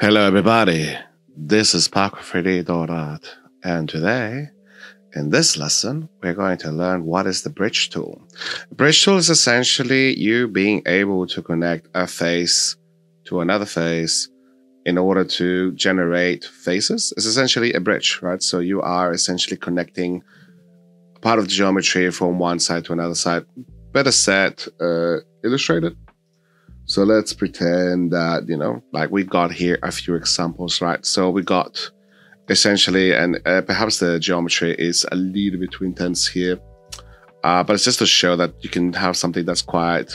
Hello, everybody. This is Paco3D.art, and today, in this lesson, we're going to learn what is the bridge tool. bridge tool is essentially you being able to connect a face to another face in order to generate faces. It's essentially a bridge, right? So you are essentially connecting part of the geometry from one side to another side. Better said, uh, illustrated so let's pretend that, you know, like we got here a few examples, right? So we got essentially, and uh, perhaps the geometry is a little bit too intense here, uh, but it's just to show that you can have something that's quite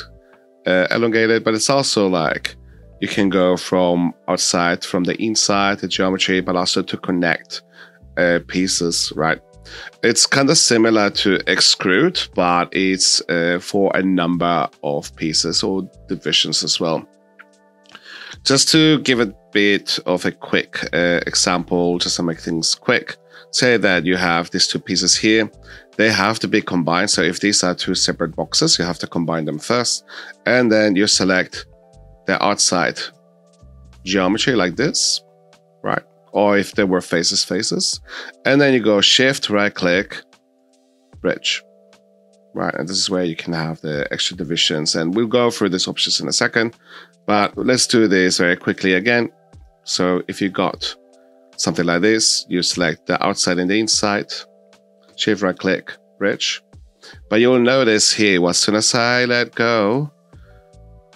uh, elongated, but it's also like you can go from outside, from the inside, the geometry, but also to connect uh, pieces, right? It's kind of similar to extrude, but it's uh, for a number of pieces or divisions as well. Just to give a bit of a quick uh, example, just to make things quick, say that you have these two pieces here. They have to be combined. So if these are two separate boxes, you have to combine them first. And then you select the outside geometry like this, right? Or if there were faces faces. And then you go shift, right click, bridge. Right, and this is where you can have the extra divisions. And we'll go through these options in a second, but let's do this very quickly again. So if you got something like this, you select the outside and the inside, shift right click, bridge. But you'll notice here, as soon as I let go,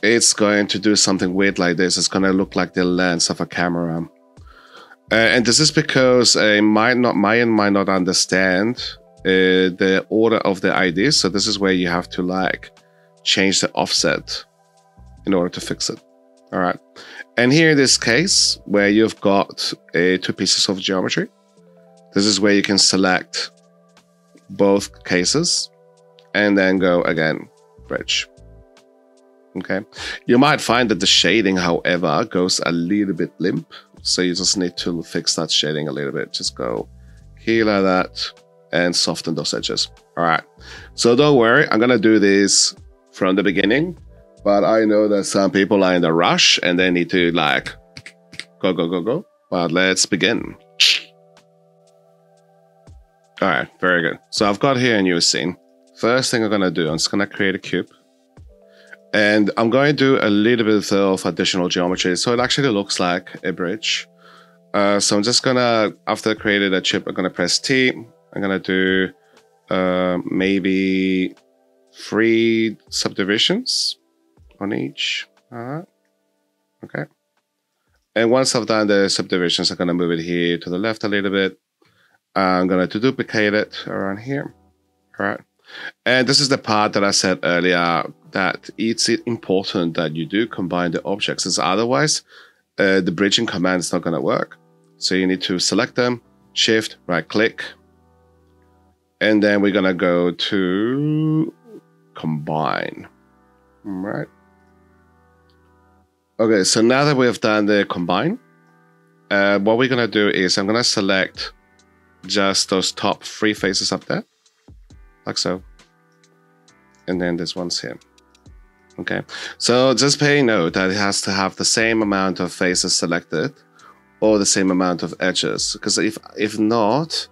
it's going to do something weird like this. It's going to look like the lens of a camera. Uh, and this is because I might not, Maya might not understand uh, the order of the IDs. So this is where you have to like change the offset in order to fix it. All right. And here in this case, where you've got uh, two pieces of geometry, this is where you can select both cases and then go again, bridge. Okay. You might find that the shading, however, goes a little bit limp. So you just need to fix that shading a little bit. Just go here like that and soften those edges. All right. So don't worry. I'm going to do this from the beginning, but I know that some people are in a rush and they need to like go, go, go, go. But let's begin. All right. Very good. So I've got here a new scene. First thing I'm going to do, I'm just going to create a cube. And I'm going to do a little bit of additional geometry. So it actually looks like a bridge. Uh, so I'm just gonna, after I created a chip, I'm gonna press T. I'm gonna do uh, maybe three subdivisions on each. All right. Okay. And once I've done the subdivisions, I'm gonna move it here to the left a little bit. I'm gonna to duplicate it around here. All right. And this is the part that I said earlier that it's important that you do combine the objects, as otherwise uh, the bridging command is not going to work. So you need to select them, shift, right click, and then we're going to go to combine. Right. Okay, so now that we have done the combine, uh, what we're going to do is I'm going to select just those top three faces up there like so. And then this one's here. Okay, so just pay note that it has to have the same amount of faces selected or the same amount of edges. Because if if not,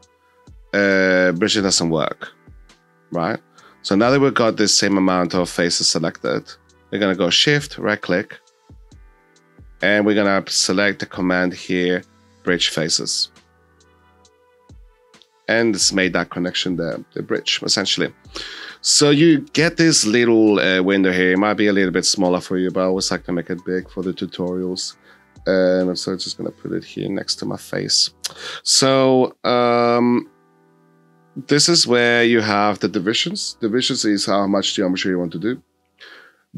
uh, bridging doesn't work, right? So now that we've got the same amount of faces selected, we're gonna go Shift, right click, and we're gonna select the command here, bridge faces and it's made that connection there, the bridge, essentially. So you get this little uh, window here. It might be a little bit smaller for you, but I always like to make it big for the tutorials. And so I'm just going to put it here next to my face. So um, this is where you have the divisions. Divisions is how much geometry you want to do.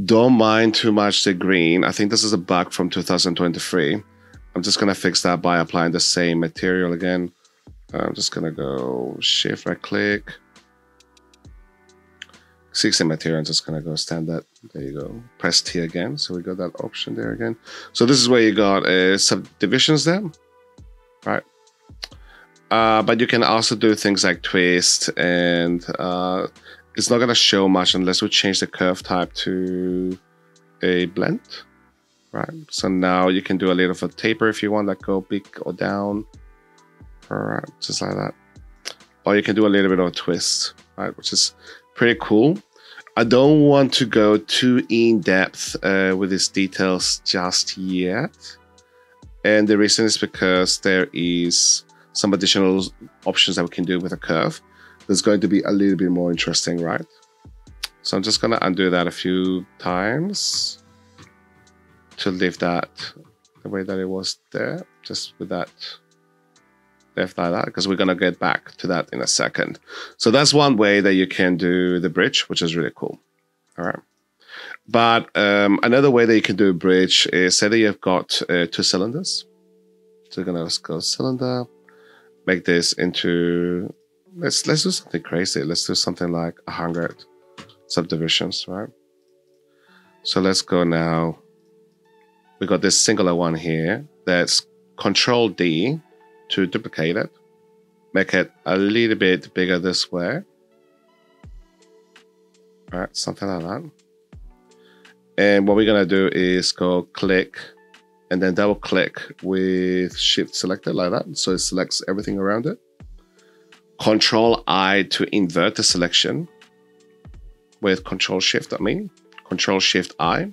Don't mind too much the green. I think this is a bug from 2023. I'm just going to fix that by applying the same material again. I'm just gonna go shift right click. 60 material, I'm just gonna go standard. There you go. Press T again. So we got that option there again. So this is where you got uh, subdivisions there, right? Uh, but you can also do things like twist and uh, it's not gonna show much unless we change the curve type to a blend, right? So now you can do a little of a taper if you want, like go big or down, all right, just like that. Or you can do a little bit of a twist, right, which is pretty cool. I don't want to go too in depth uh, with these details just yet. And the reason is because there is some additional options that we can do with a curve. That's going to be a little bit more interesting, right? So I'm just going to undo that a few times to leave that the way that it was there, just with that left like that, because we're going to get back to that in a second. So that's one way that you can do the bridge, which is really cool. All right. But um, another way that you can do a bridge is say that you've got uh, two cylinders. So you're going to go cylinder, make this into, let's, let's do something crazy. Let's do something like a 100 subdivisions, right? So let's go now we got this singular one here. That's Control D to duplicate it. Make it a little bit bigger this way. Right, something like that. And what we're gonna do is go click and then double click with shift selected like that. So it selects everything around it. Control I to invert the selection with control shift, I mean, control shift I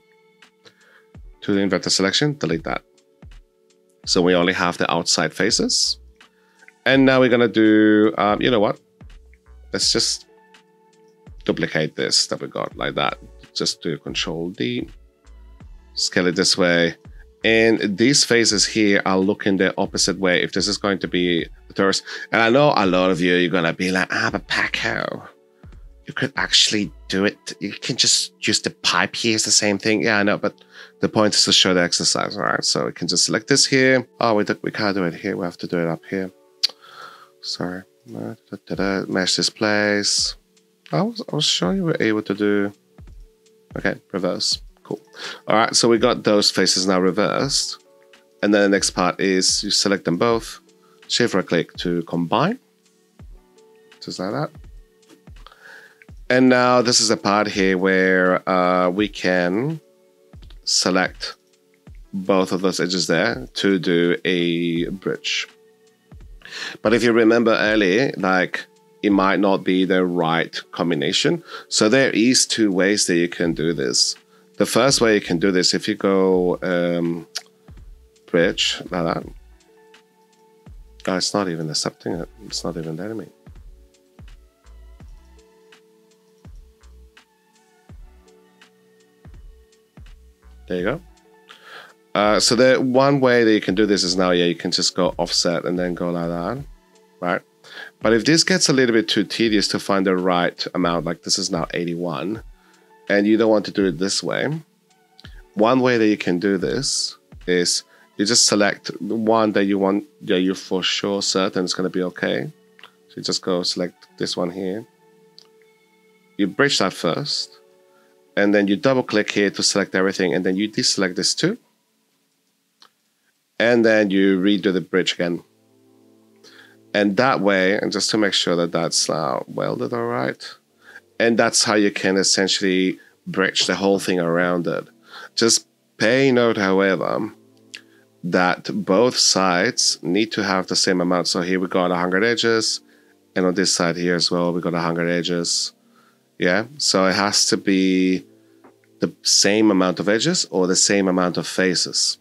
to invert the selection, delete that. So we only have the outside faces. And now we're gonna do, um, you know what? Let's just duplicate this that we got like that. Just do control D, scale it this way. And these faces here are looking the opposite way. If this is going to be the torus. And I know a lot of you, you're gonna be like, ah, but Paco, you could actually do it. You can just use the pipe here. It's the same thing. Yeah, I know, but the point is to show the exercise, all right? So we can just select this here. Oh, we, we can't do it here. We have to do it up here. Sorry. Da, da, da, Mesh displays. I was, I was sure you were able to do... Okay, reverse. Cool. All right, so we got those faces now reversed. And then the next part is you select them both. Shift right click to combine. Just like that. And now this is a part here where uh, we can select both of those edges there to do a bridge. But if you remember earlier, like it might not be the right combination. So there is two ways that you can do this. The first way you can do this, if you go um, bridge like that, oh, it's not even accepting it. It's not even letting me. There you go. Uh, so the one way that you can do this is now, yeah, you can just go offset and then go like that, right? But if this gets a little bit too tedious to find the right amount, like this is now 81, and you don't want to do it this way, one way that you can do this is you just select the one that you want, that you're for sure certain it's going to be okay. So you just go select this one here. You bridge that first and then you double click here to select everything and then you deselect this too. And then you redo the bridge again. And that way and just to make sure that that's uh, welded all right and that's how you can essentially bridge the whole thing around it. Just pay note however that both sides need to have the same amount. So here we got 100 edges and on this side here as well we got 100 edges yeah, so it has to be the same amount of edges or the same amount of faces.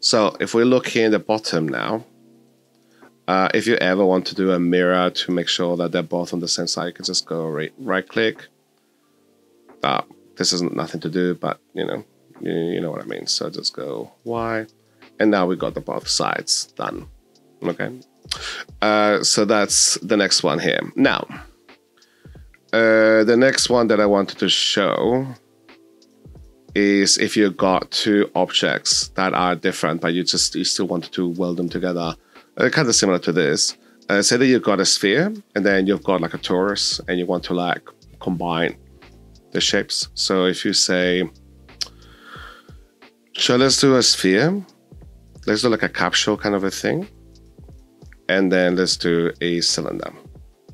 So if we look here in the bottom now, uh, if you ever want to do a mirror to make sure that they're both on the same side, you can just go right, right click. Uh, this isn't nothing to do, but you know, you, you know what I mean. So just go Y, and now we got the both sides done. Okay, uh, so that's the next one here. Now, uh, the next one that I wanted to show is if you got two objects that are different, but you just you still want to weld them together. Uh, kind of similar to this. Uh, say that you've got a sphere and then you've got like a torus and you want to like combine the shapes. So if you say, so let's do a sphere. Let's do like a capsule kind of a thing. And then let's do a cylinder.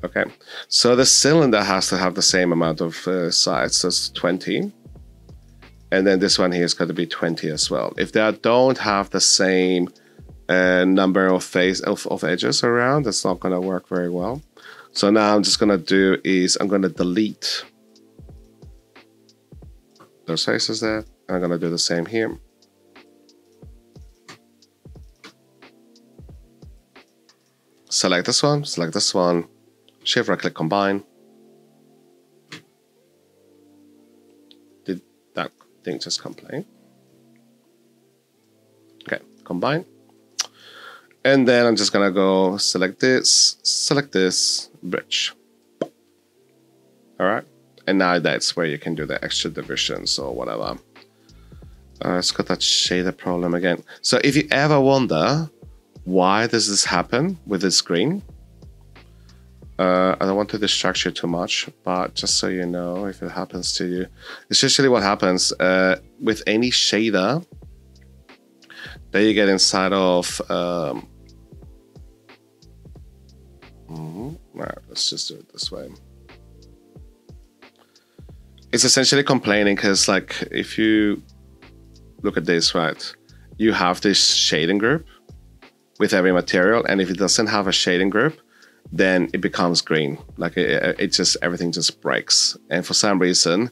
Okay, so the cylinder has to have the same amount of uh, sides, it's 20. and then this one here is going to be 20 as well. If they don't have the same uh, number of face of, of edges around, it's not going to work very well. So now I'm just going to do is I'm going to delete those faces there. I'm going to do the same here. Select this one, select this one, shift right click combine. Did that thing just complain? Okay, combine. And then I'm just gonna go select this, select this, bridge. All right. And now that's where you can do the extra divisions or whatever. Uh, it's got that shader problem again. So if you ever wonder why does this happen with the screen, uh, I don't want to distract you too much, but just so you know, if it happens to you, it's usually what happens uh, with any shader that you get inside of. Um, right, let's just do it this way. It's essentially complaining because, like, if you look at this, right, you have this shading group with every material, and if it doesn't have a shading group, then it becomes green. Like it, it just everything just breaks. And for some reason,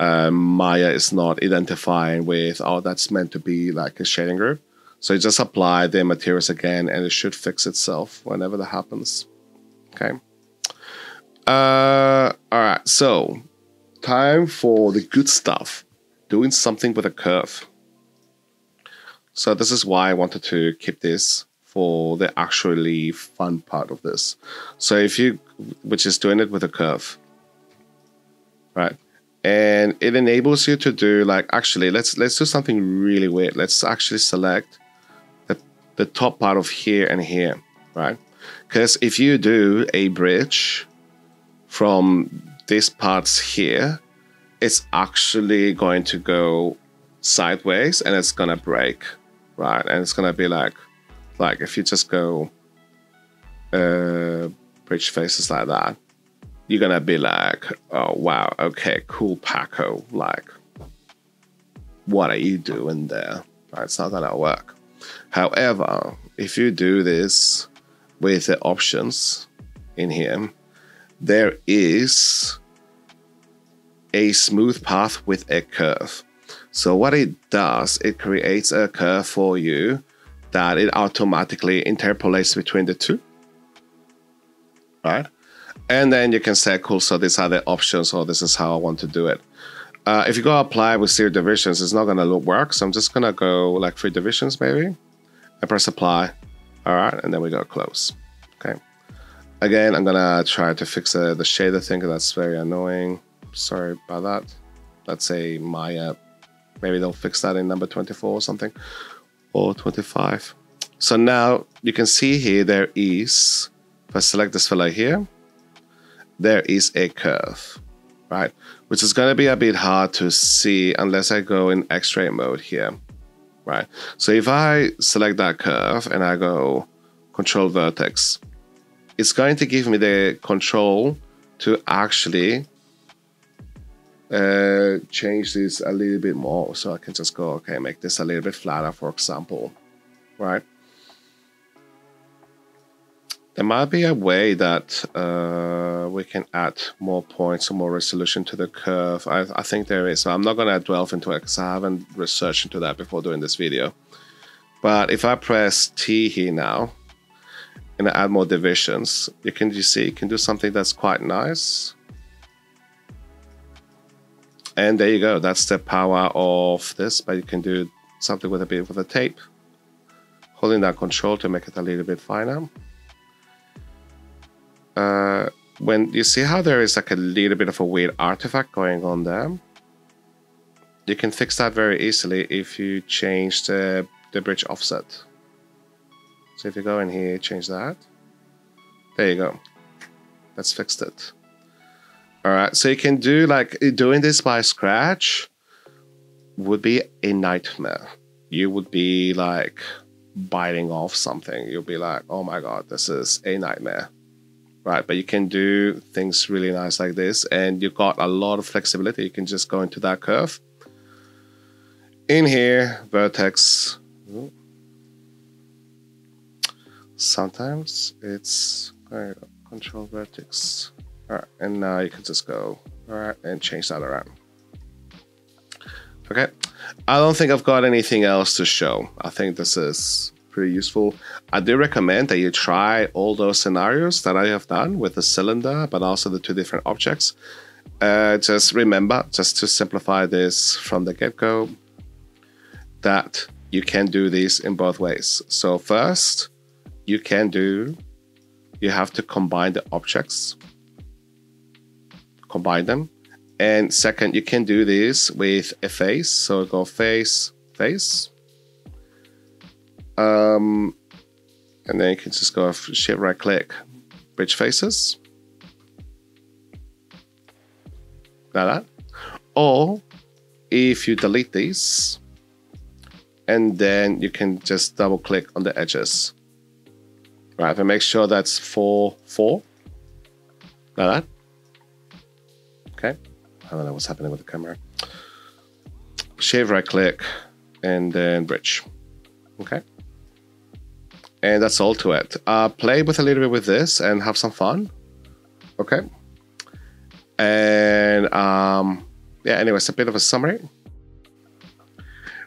uh, Maya is not identifying with oh that's meant to be like a shading group. So you just apply the materials again, and it should fix itself whenever that happens. Okay. Uh, all right. So time for the good stuff. Doing something with a curve. So this is why I wanted to keep this for the actually fun part of this. So if you, which is doing it with a curve, right? And it enables you to do like actually let's let's do something really weird. Let's actually select the, the top part of here and here, right? Because if you do a bridge from these parts here, it's actually going to go sideways and it's gonna break, right? And it's gonna be like like if you just go uh, bridge faces like that, you're gonna be like, oh wow, okay, cool Paco. Like, what are you doing there? Right, it's not gonna work. However, if you do this with the options in here, there is a smooth path with a curve. So what it does, it creates a curve for you that it automatically interpolates between the two. Right? And then you can say, cool, so these are the options, or this is how I want to do it. Uh, if you go apply with zero divisions, it's not going to work. So I'm just going to go like three divisions maybe. I press apply. All right. And then we go close. Okay. Again, I'm going to try to fix uh, the shader thing. That's very annoying. Sorry about that. Let's say Maya. Maybe they'll fix that in number 24 or something or 25. So now you can see here there is, if I select this fillet here, there is a curve, right? Which is going to be a bit hard to see unless I go in X-ray mode here, right? So if I select that curve and I go control vertex, it's going to give me the control to actually uh, change this a little bit more. So I can just go, okay, make this a little bit flatter, for example, right? There might be a way that uh, we can add more points or more resolution to the curve. I, I think there is. So I'm not going to delve into it because I haven't researched into that before doing this video. But if I press T here now and add more divisions, you can you see you can do something that's quite nice. And there you go. That's the power of this, but you can do something with a bit with the tape. Holding that control to make it a little bit finer. Uh, when you see how there is like a little bit of a weird artifact going on there, you can fix that very easily if you change the, the bridge offset. So if you go in here, change that. There you go. That's fixed it. All right, so you can do like doing this by scratch would be a nightmare. You would be like biting off something. You'll be like, oh my god, this is a nightmare. Right, but you can do things really nice like this, and you've got a lot of flexibility. You can just go into that curve, in here, vertex. Sometimes it's uh, control vertex. All right, and now you can just go all right and change that around. Okay, I don't think I've got anything else to show. I think this is pretty useful. I do recommend that you try all those scenarios that I have done with the cylinder, but also the two different objects. Uh, just remember, just to simplify this from the get go, that you can do these in both ways. So, first, you can do, you have to combine the objects, combine them. And second, you can do this with a face. So, go face, face. Um, and then you can just go shift right click, bridge faces. Like that. Or if you delete these, and then you can just double click on the edges. Right, and make sure that's 4, 4. Like that. Okay. I don't know what's happening with the camera. Shave right click and then bridge. Okay. And that's all to it. Uh, play with a little bit with this and have some fun. Okay. And um, yeah, anyways, a bit of a summary.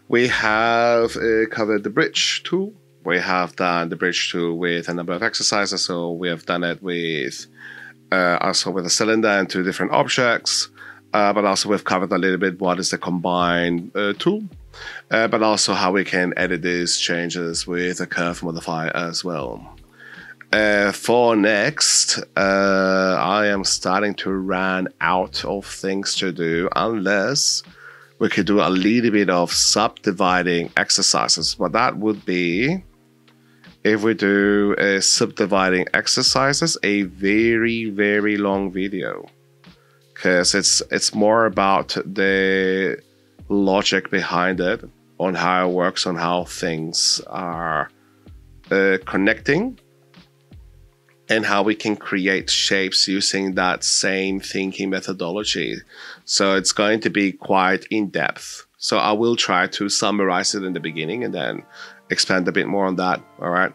We have uh, covered the bridge tool. We have done the bridge tool with a number of exercises. So we have done it with also with a cylinder and two different objects. Uh, but also we've covered a little bit what is the combine uh, tool, uh, but also how we can edit these changes with a curve modifier as well. Uh, for next, uh, I am starting to run out of things to do unless we could do a little bit of subdividing exercises. But that would be if we do a subdividing exercises, a very, very long video. Because it's it's more about the logic behind it, on how it works, on how things are uh, connecting, and how we can create shapes using that same thinking methodology. So it's going to be quite in depth. So I will try to summarize it in the beginning and then expand a bit more on that. All right.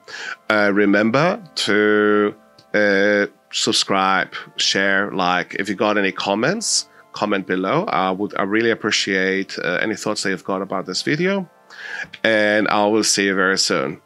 Uh, remember to uh, subscribe, share, like. If you got any comments, comment below. I would I really appreciate uh, any thoughts that you've got about this video. And I will see you very soon.